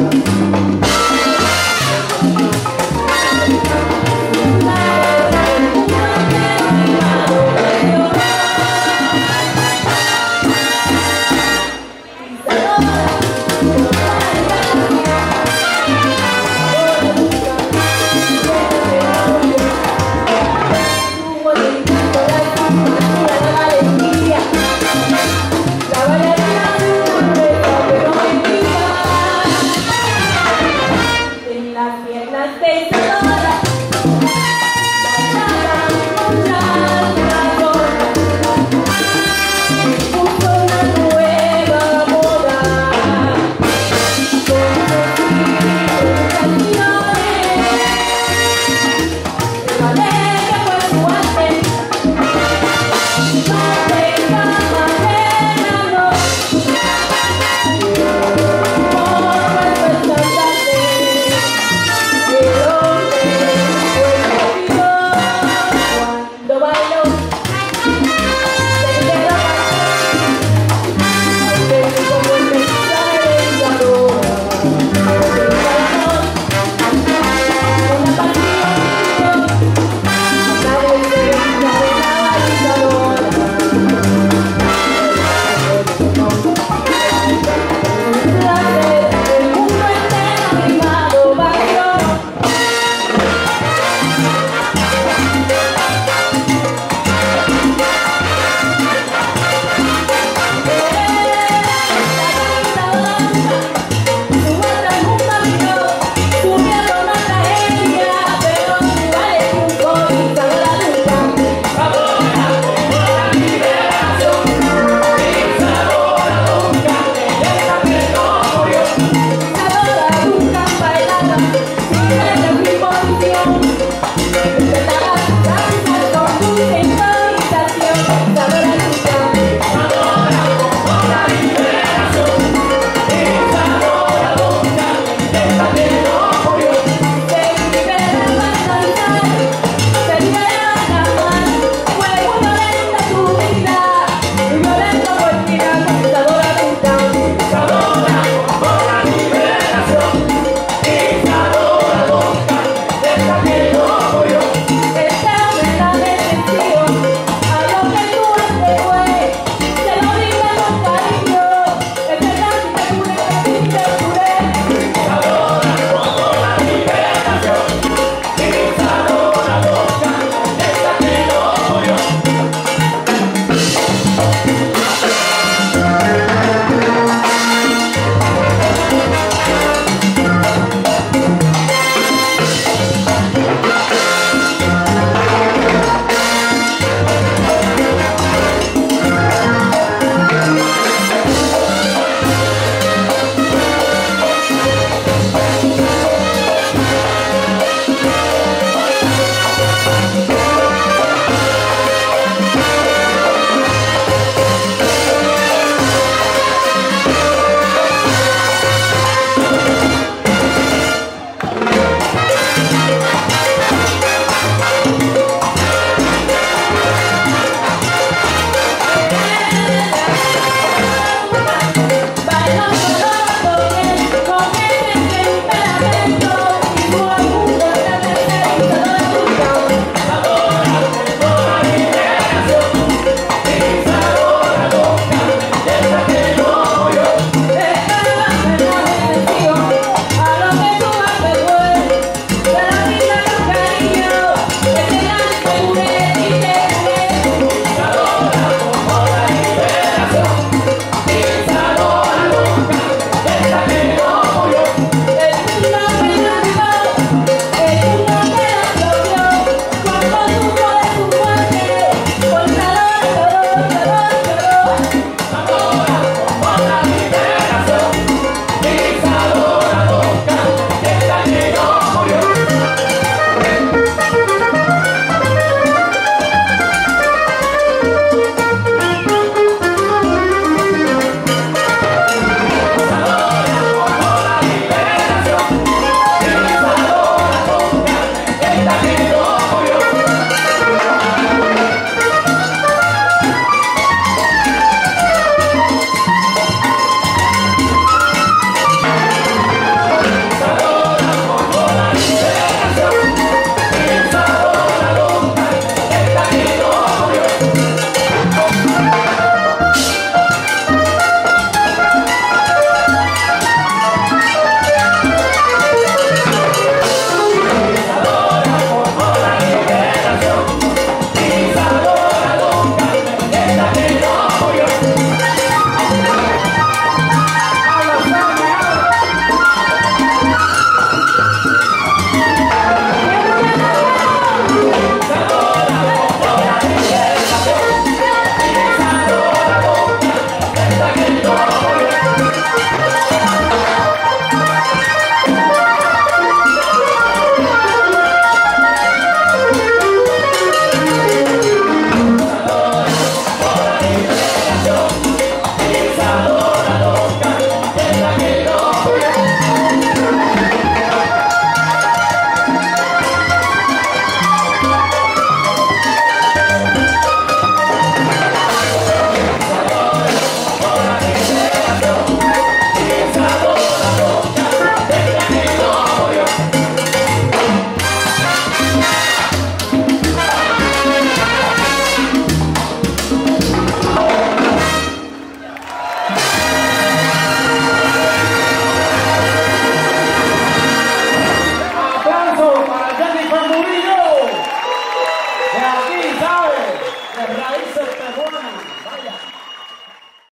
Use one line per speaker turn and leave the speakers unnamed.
Música